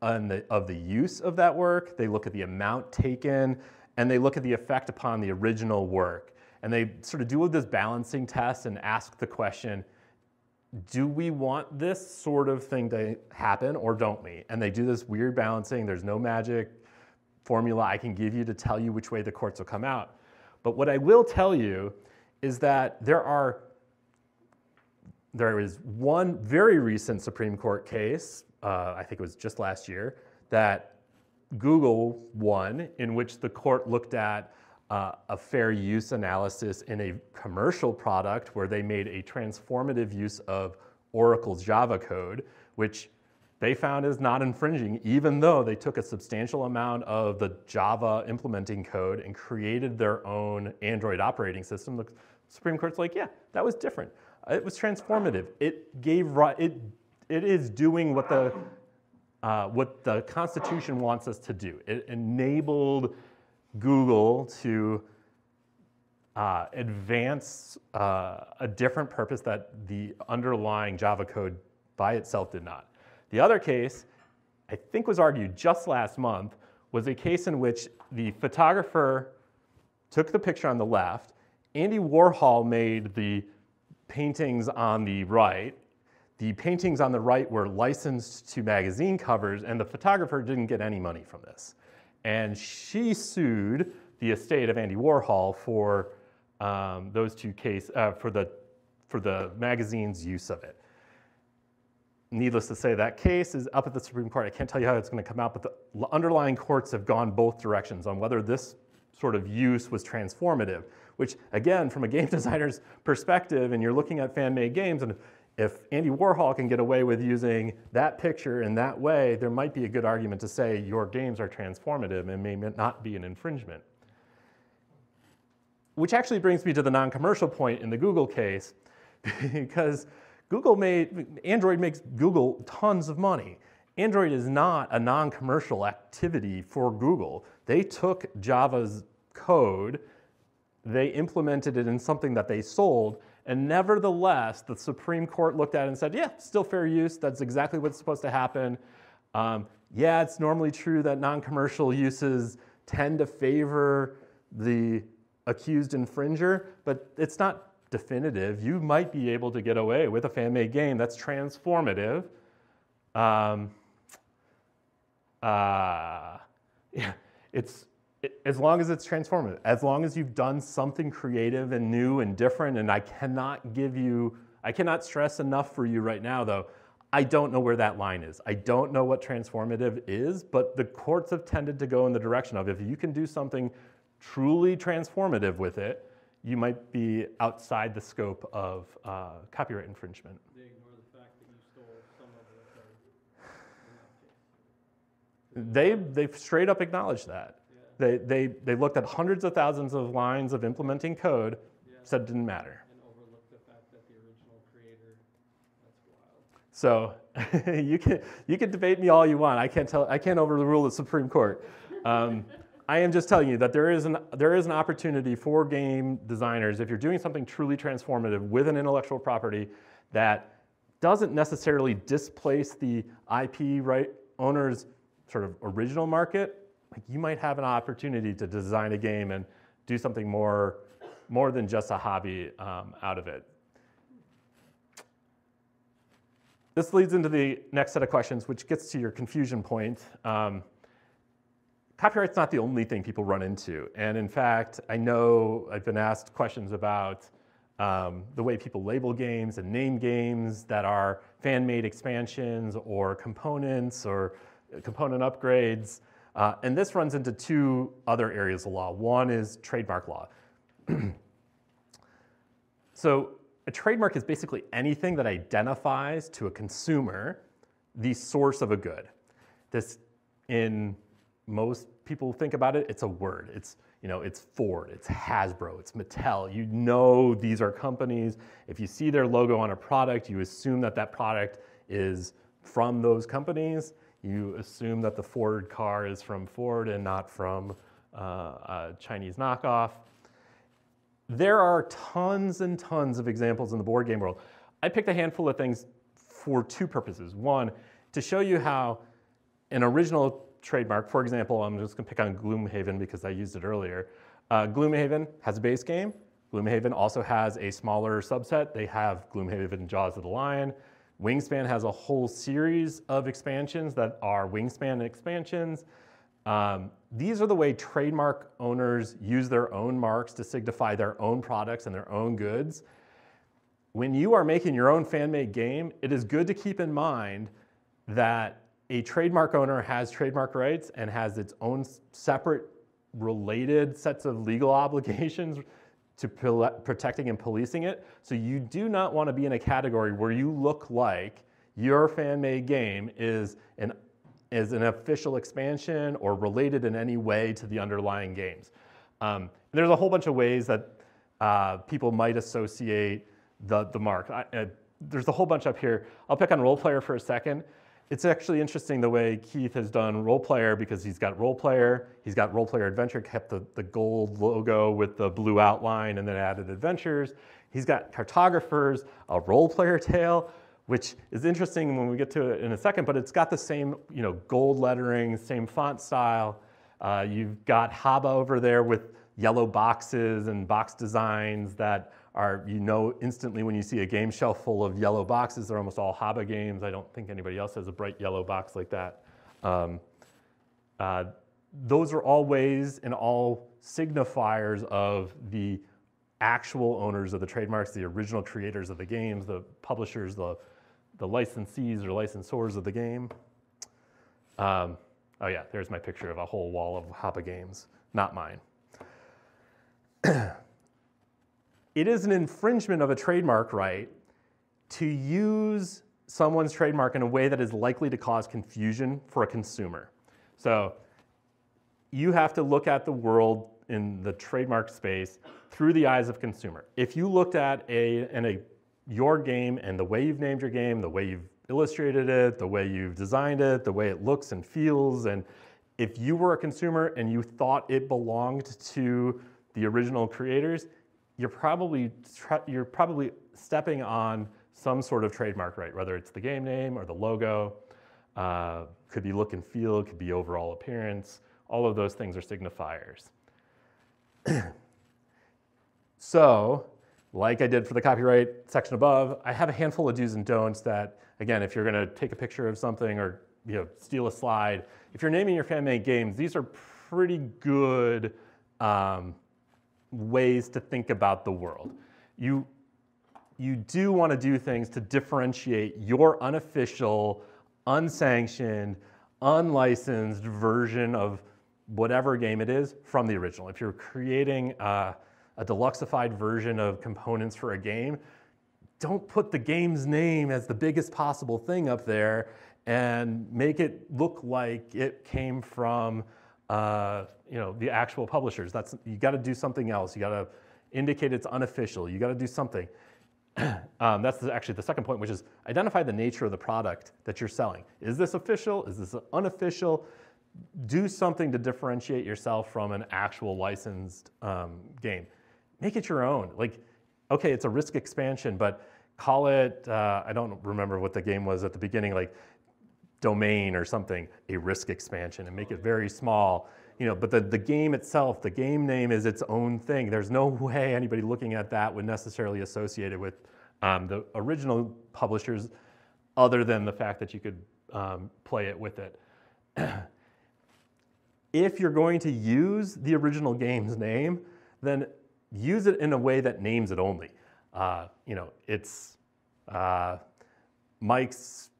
the, of the use of that work. They look at the amount taken, and they look at the effect upon the original work. And they sort of do this balancing test and ask the question, do we want this sort of thing to happen or don't we? And they do this weird balancing. There's no magic formula I can give you to tell you which way the courts will come out. But what I will tell you is that there are there is one very recent Supreme Court case, uh, I think it was just last year, that Google won, in which the court looked at uh, a fair use analysis in a commercial product where they made a transformative use of Oracle's Java code, which they found is not infringing, even though they took a substantial amount of the Java implementing code and created their own Android operating system. The Supreme Court's like, yeah, that was different. It was transformative. It gave it it is doing what the uh, what the Constitution wants us to do. It enabled Google to uh, advance uh, a different purpose that the underlying Java code by itself did not. The other case, I think was argued just last month, was a case in which the photographer took the picture on the left, Andy Warhol made the paintings on the right. The paintings on the right were licensed to magazine covers, and the photographer didn't get any money from this. And she sued the estate of Andy Warhol for um, those two cases, uh, for, the, for the magazine's use of it. Needless to say, that case is up at the Supreme Court. I can't tell you how it's going to come out, but the underlying courts have gone both directions on whether this sort of use was transformative which again, from a game designer's perspective, and you're looking at fan-made games, and if Andy Warhol can get away with using that picture in that way, there might be a good argument to say your games are transformative and may not be an infringement. Which actually brings me to the non-commercial point in the Google case, because Google made, Android makes Google tons of money. Android is not a non-commercial activity for Google. They took Java's code, they implemented it in something that they sold, and nevertheless, the Supreme Court looked at it and said, yeah, still fair use. That's exactly what's supposed to happen. Um, yeah, it's normally true that non commercial uses tend to favor the accused infringer, but it's not definitive. You might be able to get away with a fan made game that's transformative. Um, uh, yeah, it's it, as long as it's transformative, as long as you've done something creative and new and different, and I cannot give you, I cannot stress enough for you right now, though, I don't know where that line is. I don't know what transformative is, but the courts have tended to go in the direction of if you can do something truly transformative with it, you might be outside the scope of uh, copyright infringement. They ignore the fact that you stole some of the code in that case. They, they've straight up acknowledged that. They, they, they looked at hundreds of thousands of lines of implementing code, yeah. said it didn't matter. And overlook the fact that the original creator, that's wild. So you can you can debate me all you want. I can't tell I can't overrule the Supreme Court. Um, I am just telling you that there is an there is an opportunity for game designers if you're doing something truly transformative with an intellectual property that doesn't necessarily displace the IP right owner's sort of original market. Like you might have an opportunity to design a game and do something more more than just a hobby um, out of it. This leads into the next set of questions, which gets to your confusion point. Um, copyright's not the only thing people run into. And in fact, I know I've been asked questions about um, the way people label games and name games that are fan-made expansions or components or component upgrades. Uh, and this runs into two other areas of law. One is trademark law. so a trademark is basically anything that identifies to a consumer the source of a good. This, in most people think about it, it's a word. It's you know, it's Ford, it's Hasbro, it's Mattel. You know these are companies. If you see their logo on a product, you assume that that product is from those companies. You assume that the Ford car is from Ford and not from uh, a Chinese knockoff. There are tons and tons of examples in the board game world. I picked a handful of things for two purposes. One, to show you how an original trademark, for example, I'm just gonna pick on Gloomhaven because I used it earlier. Uh, Gloomhaven has a base game. Gloomhaven also has a smaller subset. They have Gloomhaven and Jaws of the Lion. Wingspan has a whole series of expansions that are Wingspan expansions. Um, these are the way trademark owners use their own marks to signify their own products and their own goods. When you are making your own fan-made game, it is good to keep in mind that a trademark owner has trademark rights and has its own separate related sets of legal obligations to protecting and policing it. So you do not want to be in a category where you look like your fan-made game is an is an official expansion or related in any way to the underlying games. Um, there's a whole bunch of ways that uh, people might associate the, the mark. I, uh, there's a whole bunch up here. I'll pick on Roll Player for a second. It's actually interesting the way Keith has done Roll Player because he's got Roll Player, he's got Roll Player adventure, kept the, the gold logo with the blue outline and then added adventures. He's got cartographers, a Roll Player tale, which is interesting when we get to it in a second, but it's got the same you know, gold lettering, same font style. Uh, you've got Haba over there with yellow boxes and box designs that are, you know instantly when you see a game shelf full of yellow boxes, they're almost all Haba games. I don't think anybody else has a bright yellow box like that. Um, uh, those are all ways and all signifiers of the actual owners of the trademarks, the original creators of the games, the publishers, the, the licensees or licensors of the game. Um, oh yeah, there's my picture of a whole wall of Haba games, not mine. it is an infringement of a trademark right to use someone's trademark in a way that is likely to cause confusion for a consumer. So you have to look at the world in the trademark space through the eyes of consumer. If you looked at a, in a, your game and the way you've named your game, the way you've illustrated it, the way you've designed it, the way it looks and feels, and if you were a consumer and you thought it belonged to the original creators, you're probably you're probably stepping on some sort of trademark right, whether it's the game name or the logo. Uh, could be look and feel, could be overall appearance. All of those things are signifiers. so, like I did for the copyright section above, I have a handful of do's and don'ts that, again, if you're going to take a picture of something or you know, steal a slide, if you're naming your fan-made games, these are pretty good um, ways to think about the world. You, you do want to do things to differentiate your unofficial, unsanctioned, unlicensed version of whatever game it is from the original. If you're creating uh, a, a deluxeified version of components for a game, don't put the game's name as the biggest possible thing up there and make it look like it came from uh, you know the actual publishers. That's you got to do something else. You got to indicate it's unofficial. You got to do something. um, that's the, actually the second point, which is identify the nature of the product that you're selling. Is this official? Is this unofficial? Do something to differentiate yourself from an actual licensed um, game. Make it your own. Like, okay, it's a risk expansion, but call it. Uh, I don't remember what the game was at the beginning. Like domain or something, a risk expansion, and make it very small you know, but the, the game itself, the game name is its own thing. There's no way anybody looking at that would necessarily associate it with um, the original publishers other than the fact that you could um, play it with it. if you're going to use the original game's name, then use it in a way that names it only. Uh, you know, it's uh, Mike's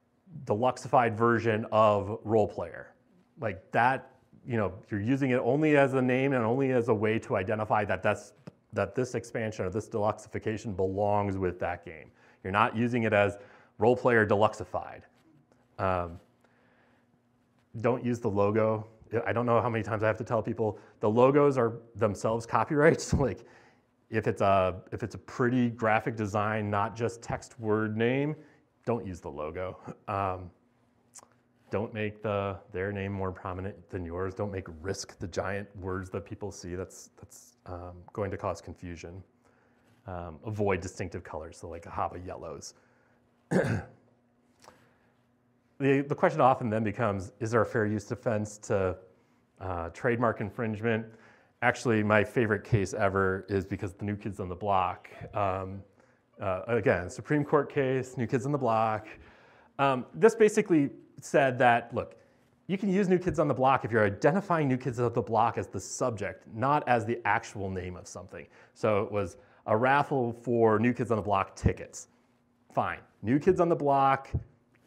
deluxeified version of Roll Player. Like that you know, you're using it only as a name and only as a way to identify that that's that this expansion or this deluxeification belongs with that game. You're not using it as Roll Player deluxeified. Um, don't use the logo. I don't know how many times I have to tell people the logos are themselves copyrights. like if it's a if it's a pretty graphic design, not just text word name, don't use the logo. Um, don't make the, their name more prominent than yours. Don't make risk the giant words that people see. That's, that's um, going to cause confusion. Um, avoid distinctive colors, so like a Haba yellows. the, the question often then becomes, is there a fair use defense to uh, trademark infringement? Actually, my favorite case ever is because the New Kids on the Block. Um, uh, again, Supreme Court case, New Kids on the Block. Um, this basically said that, look, you can use New Kids on the Block if you're identifying New Kids on the Block as the subject, not as the actual name of something. So it was a raffle for New Kids on the Block tickets. Fine. New Kids on the Block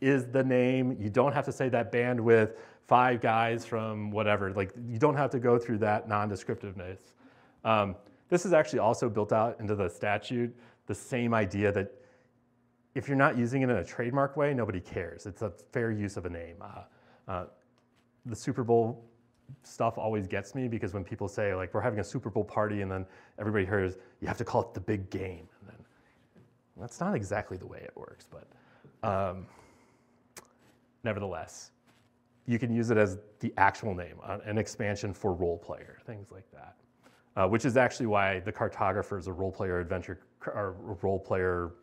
is the name. You don't have to say that band with five guys from whatever. Like, you don't have to go through that non-descriptiveness. Um, this is actually also built out into the statute, the same idea that if you're not using it in a trademark way, nobody cares. It's a fair use of a name. Uh, uh, the Super Bowl stuff always gets me because when people say like we're having a Super Bowl party and then everybody hears you have to call it the big game, and then that's not exactly the way it works. But um, nevertheless, you can use it as the actual name, uh, an expansion for Roll Player, things like that. Uh, which is actually why the cartographer is a Roll Player adventure or Roll Player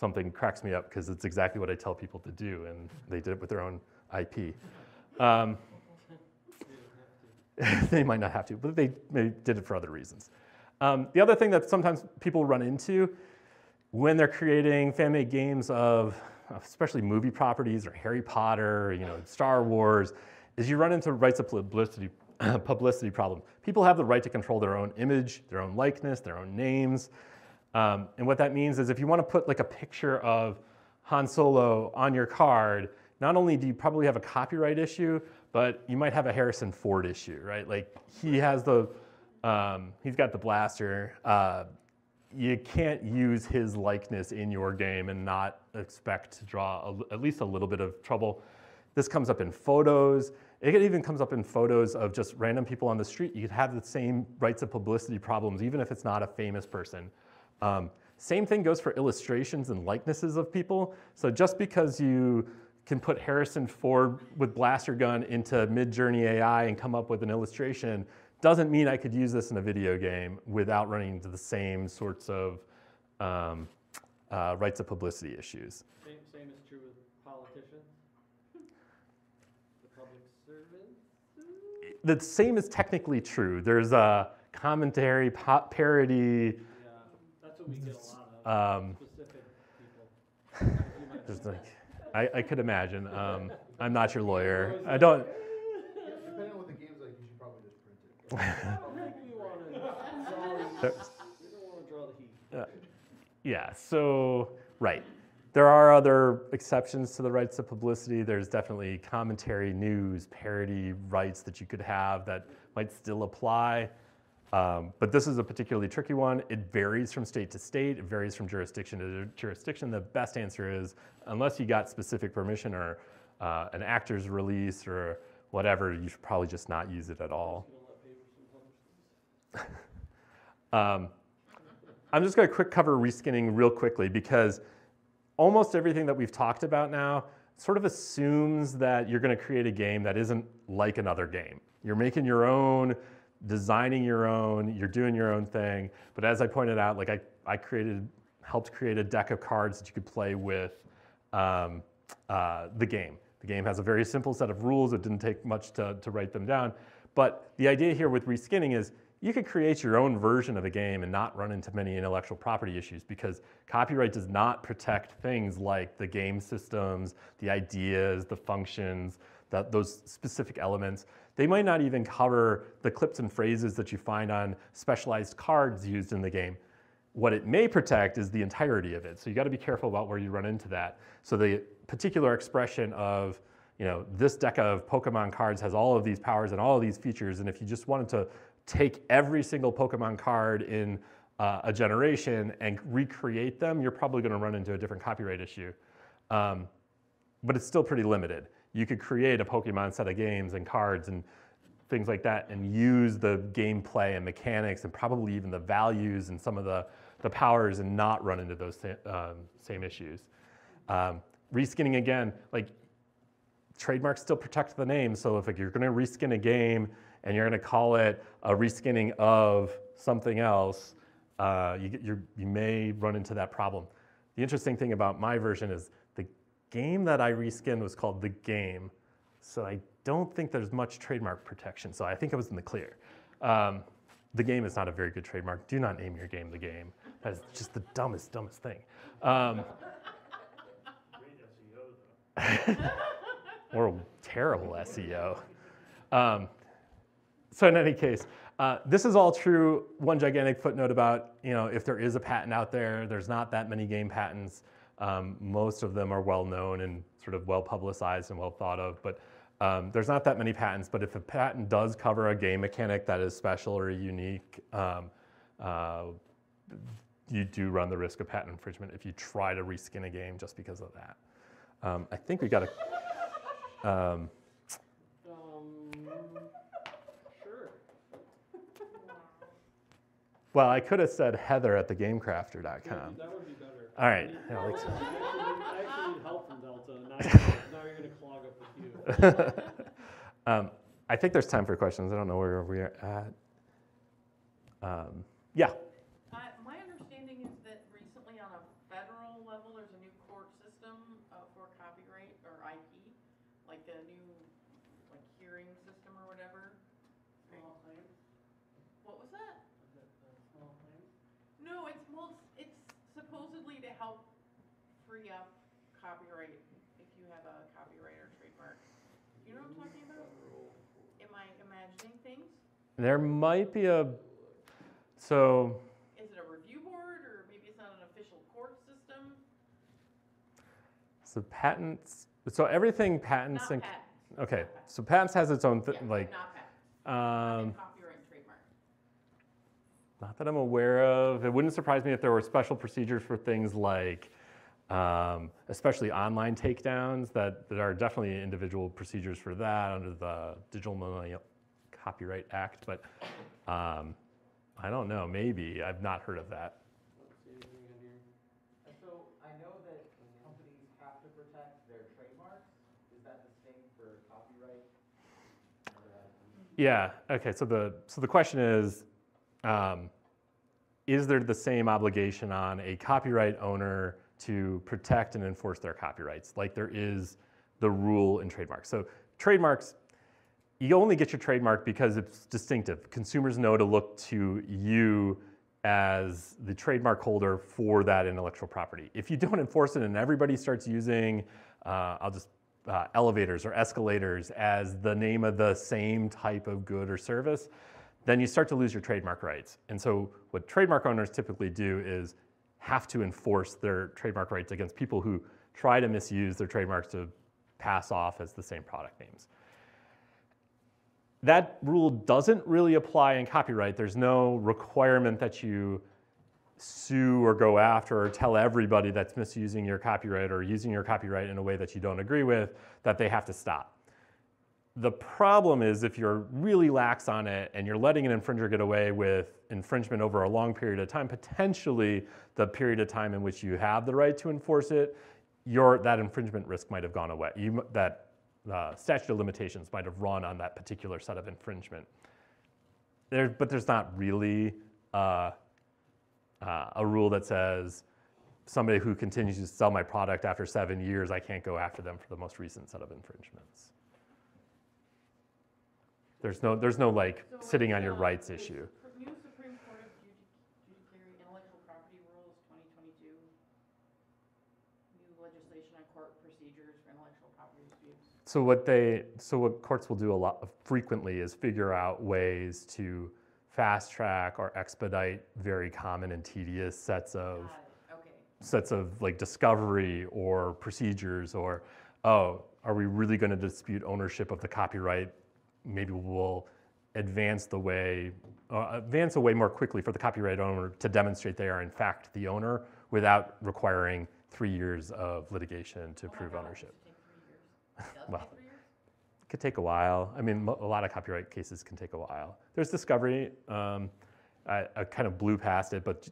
something cracks me up because it's exactly what I tell people to do, and they did it with their own IP. Um, they might not have to, but they, they did it for other reasons. Um, the other thing that sometimes people run into when they're creating fan-made games of especially movie properties or Harry Potter, you know, Star Wars, is you run into rights of publicity, publicity problem. People have the right to control their own image, their own likeness, their own names. Um, and what that means is if you want to put like a picture of Han Solo on your card, not only do you probably have a copyright issue, but you might have a Harrison Ford issue, right? Like he has the, um, he's got the blaster. Uh, you can't use his likeness in your game and not expect to draw a, at least a little bit of trouble. This comes up in photos. It even comes up in photos of just random people on the street. You could have the same rights of publicity problems, even if it's not a famous person. Um, same thing goes for illustrations and likenesses of people. So just because you can put Harrison Ford with blaster gun into Midjourney AI and come up with an illustration doesn't mean I could use this in a video game without running into the same sorts of um, uh, rights of publicity issues. Same, same is true with politicians. The public servants. The same is technically true. There's a commentary, pop parody. Yeah, that's what we get a lot of, Um, specific people. Just like, I, I could imagine. Um, I'm not your lawyer. I don't. Depending on what the game's like, you should probably just print it. I don't think we wanna draw, we don't wanna draw the heat. Yeah, so, right. There are other exceptions to the rights of publicity. There's definitely commentary, news, parody rights that you could have that might still apply. Um, but this is a particularly tricky one. It varies from state to state, it varies from jurisdiction to jurisdiction. The best answer is unless you got specific permission or uh, an actor's release or whatever, you should probably just not use it at all. Um, I'm just going to quick cover reskinning real quickly because almost everything that we've talked about now sort of assumes that you're going to create a game that isn't like another game. You're making your own, designing your own, you're doing your own thing. But as I pointed out, like I, I created, helped create a deck of cards that you could play with um, uh, the game. The game has a very simple set of rules. It didn't take much to, to write them down. But the idea here with reskinning is you could create your own version of a game and not run into many intellectual property issues because copyright does not protect things like the game systems, the ideas, the functions, that, those specific elements. They might not even cover the clips and phrases that you find on specialized cards used in the game. What it may protect is the entirety of it. So you got to be careful about where you run into that. So the particular expression of, you know, this deck of Pokemon cards has all of these powers and all of these features, and if you just wanted to take every single Pokemon card in uh, a generation and recreate them, you're probably going to run into a different copyright issue. Um, but it's still pretty limited. You could create a Pokemon set of games and cards and things like that and use the gameplay and mechanics and probably even the values and some of the, the powers and not run into those sa- um, same issues. Um, reskinning again, like trademarks still protect the name. So if like, you're going to reskin a game and you're going to call it a reskinning of something else, uh, you, you're, you may run into that problem. The interesting thing about my version is the game that I reskinned was called The Game. So I don't think there's much trademark protection. So I think I was in the clear. Um, the game is not a very good trademark. Do not name your game The Game. That is just the dumbest, dumbest thing. Um, or terrible SEO. Um, so in any case, uh, this is all true. One gigantic footnote about you know if there is a patent out there, there's not that many game patents. Um, most of them are well known and sort of well publicized and well thought of, but um, there's not that many patents. But if a patent does cover a game mechanic that is special or unique, um, uh, you do run the risk of patent infringement if you try to reskin a game just because of that. Um, I think we got a. Um, Um, sure. Well, I could have said Heather at thegamecrafter.com. would that would be better. All right, I yeah, like- I actually need- I actually need help from Delta. Now now you're gonna clog up the queue. um, I think there's time for questions. I don't know where we're at. Um, yeah. Uh, my understanding is that recently on a federal level, there's a new court system, uh, for copyright or IP, like a new, like hearing system or whatever. Small claims? What was that? Is it the small claims? No, it's most, it's supposedly to help free up copyright if you have a copyright or trademark. You know what I'm talking about? Am I imagining things? There might be a. So Is it a review board or maybe it's not an official court system? so patents. So everything patents Not and patents. okay. So patents has its own th- Yeah, like. Not patents. I'm in Um, copyright and trademark. Not that I'm aware of. It wouldn't surprise me if there were special procedures for things like, um, especially online takedowns, that, that are definitely individual procedures for that under the Digital Millennial Copyright Act, but um, I don't know. Maybe I've not heard of that. Yeah. Okay. So the so the question is, um, is there the same obligation on a copyright owner to protect and enforce their copyrights, like there is the rule in trademarks? So trademarks you only get your trademark because it's distinctive. Consumers know to look to you as the trademark holder for that intellectual property. If you don't enforce it and everybody starts using, uh, I'll just uh, elevators or escalators as the name of the same type of good or service, then you start to lose your trademark rights. And so, what trademark owners typically do is have to enforce their trademark rights against people who try to misuse their trademarks to pass off as the same product names. That rule doesn't really apply in copyright. There's no requirement that you sue or go after or tell everybody that's misusing your copyright or using your copyright in a way that you don't agree with that they have to stop. The problem is if you're really lax on it and you're letting an infringer get away with infringement over a long period of time, potentially the period of time in which you have the right to enforce it, your, that infringement risk might have gone away. You, that uh, statute of limitations might have run on that particular set of infringement. There, but there's not really uh, uh, a rule that says somebody who continues to sell my product after seven years, I can't go after them for the most recent set of infringements. There's no, there's no like So sitting on your rights issue. New Supreme Court of Judi- Judiciary Intellectual Property Rules, twenty twenty-two. New legislation on court procedures for intellectual property disputes. So what they, so what courts will do a lot frequently is figure out ways to fast track or expedite very common and tedious sets of okay. sets of like discovery or procedures or oh are we really going to dispute ownership of the copyright? Maybe we'll advance the way uh, advance a way more quickly for the copyright owner to demonstrate they are in fact the owner without requiring three years of litigation to Oh prove ownership it should take three years. It does Well, take three years? it could take a while. I mean, a lot of copyright cases can take a while. There's discovery. Um, I, I kind of blew past it, but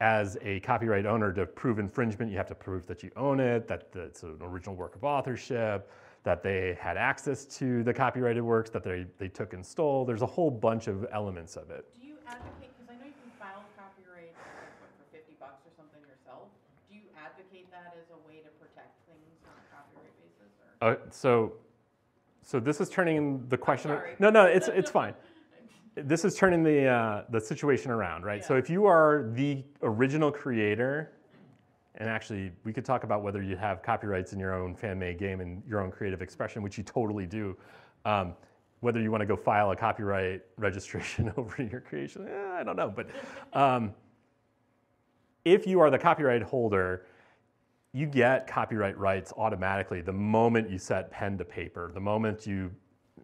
as a copyright owner, to prove infringement, you have to prove that you own it, that it's an original work of authorship, that they had access to the copyrighted works, that they, they took and stole. There's a whole bunch of elements of it. Do you advocate, because I know you can file copyright what, for fifty bucks or something yourself. Do you advocate that as a way to protect things on a copyright basis or? Uh, so, so this is turning the question. No, no, it's it's fine. This is turning the uh, the situation around, right? So if you are the original creator, and actually we could talk about whether you have copyrights in your own fan-made game and your own creative expression, which you totally do. Um, whether you want to go file a copyright registration over your creation, eh, I don't know, but. Um, if you are the copyright holder, you get copyright rights automatically the moment you set pen to paper, the moment you,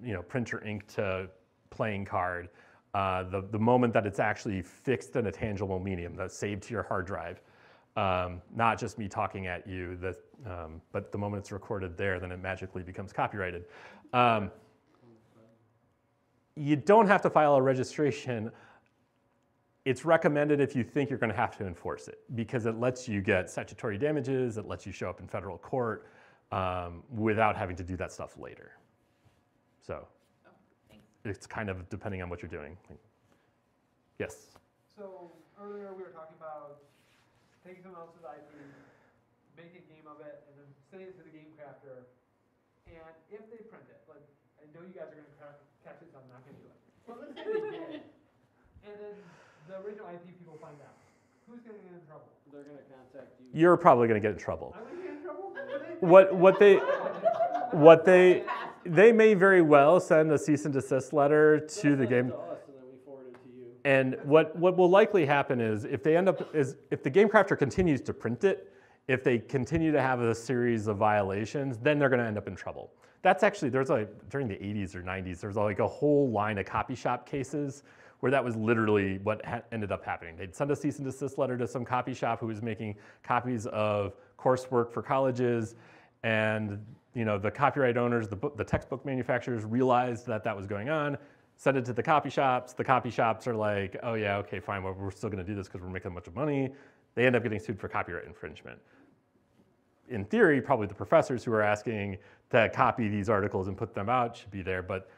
you know, print your ink to playing card, uh, the, the moment that it's actually fixed in a tangible medium, that's saved to your hard drive. Um, not just me talking at you, um, but the moment it's recorded there, then it magically becomes copyrighted. Um, you don't have to file a registration it's recommended if you think you're going to have to enforce it because it lets you get statutory damages, it lets you show up in federal court um, without having to do that stuff later. So Oh, it's kind of depending on what you're doing. Yes. So earlier we were talking about taking someone else's IP, making a game of it, and then sending it to the game crafter. And if they print it, like I know you guys are gonna catch it, so I'm not gonna do it. But let's say they did, and then the original IP people find out. Who's gonna get in trouble? They're gonna contact you. You're probably going to get in trouble. I'm gonna get in trouble. What, what they, what they, they may very well send a cease and desist letter to the game. And then we forward it to you. And what, what will likely happen is if they end up is if the game crafter continues to print it, if they continue to have a series of violations, then they're going to end up in trouble. That's actually there's like during the 80s or 90s there's like a whole line of copy shop cases where that was literally what ha- ended up happening. They'd send a cease and desist letter to some copy shop who was making copies of coursework for colleges, and you know the copyright owners, the, the textbook manufacturers realized that that was going on, sent it to the copy shops. The copy shops are like, oh yeah, okay, fine, well, we're still going to do this because we're making a bunch of money. They end up getting sued for copyright infringement. In theory, probably the professors who are asking to copy these articles and put them out should be there, but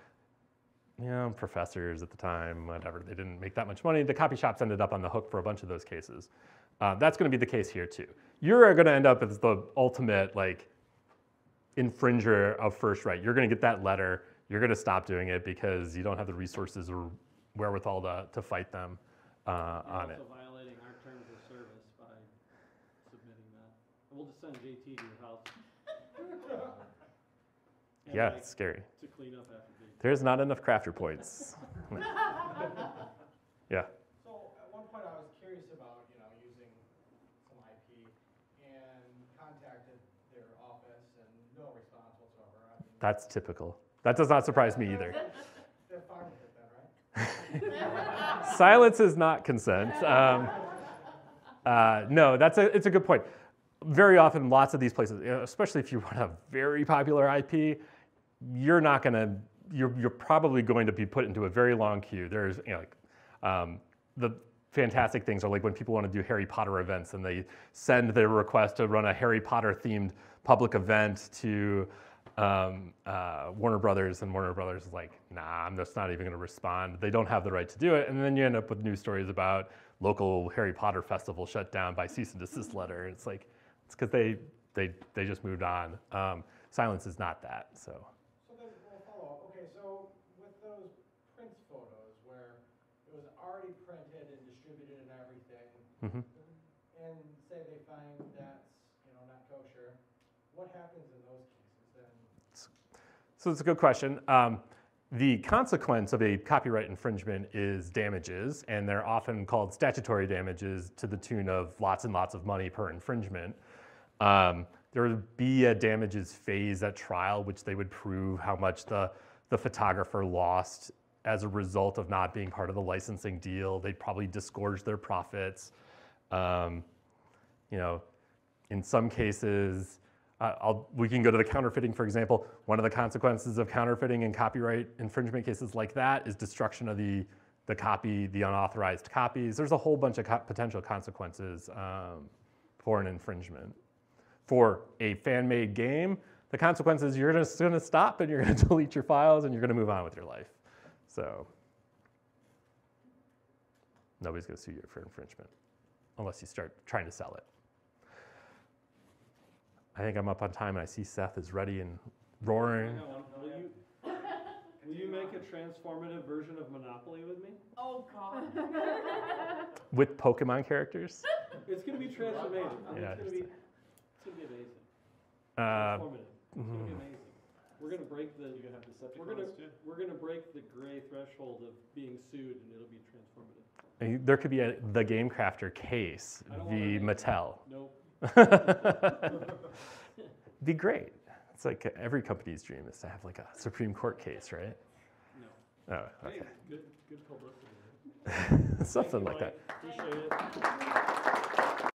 you know, professors at the time, whatever, they didn't make that much money. The copy shops ended up on the hook for a bunch of those cases. Uh, that's going to be the case here too. You're going to end up as the ultimate like infringer of first right. You're going to get that letter. You're going to stop doing it because you don't have the resources or wherewithal to, to fight them uh, on it. also violating our terms of service by submitting that. We'll just send JT to your house. And Yeah, Mike it's scary. To clean up after. There's not enough crafter points. yeah. So at one point I was curious about, you know, using some IP and contacted their office and no response whatsoever. I mean, That's typical. That does not surprise me either. they're fine with it then, right? Silence is not consent. Um, uh, no, that's a, it's a good point. Very often, lots of these places, especially if you run a very popular IP, you're not going to, you're, you're probably going to be put into a very long queue. There's, you know, like, um, the fantastic things are like when people want to do Harry Potter events and they send their request to run a Harry Potter themed public event to um, uh, Warner Brothers, and Warner Brothers is like, nah, I'm just not even going to respond. They don't have the right to do it. And then you end up with news stories about local Harry Potter festival shut down by cease and desist letter. It's like, it's because they, they, they just moved on. Um, silence is not that. So, So then, we'll follow up. Okay, so with those print photos where it was already printed and distributed and everything, mhm. and say they find that's, you know, not kosher, what happens in those cases then? So it's a good question. Um, the consequence of a copyright infringement is damages, and they're often called statutory damages to the tune of lots and lots of money per infringement. Um, there would be a damages phase at trial, which they would prove how much the, the photographer lost as a result of not being part of the licensing deal. They'd probably disgorge their profits. Um, you know, in some cases, uh, we can go to the counterfeiting, for example. One of the consequences of counterfeiting and copyright infringement cases like that is destruction of the, the copy, the unauthorized copies. There's a whole bunch of co- potential consequences um, for an infringement. For a fan-made game, the consequence is you're just going to stop and you're going to delete your files and you're going to move on with your life. So nobody's going to sue you for infringement unless you start trying to sell it. I think I'm up on time and I see Seth is ready and roaring. Hang on, Will you, will you make a transformative version of Monopoly with me? Oh, God. With Pokemon characters? It's gonna be transformative. Yeah, It's gonna be, it's gonna be amazing. Uh, Transformative. It's gonna be mhm. amazing. We're gonna break the, You're gonna have Decepticons we're gonna, too? we're gonna break the gray threshold of being sued and it'll be transformative. There could be a the Game Crafter case I don't want v Mattel. Nope. be great. It's like every company's dream is to have like a Supreme Court case, right? No. Oh, Hey, okay. good, good publicity. Something like that. Appreciate it.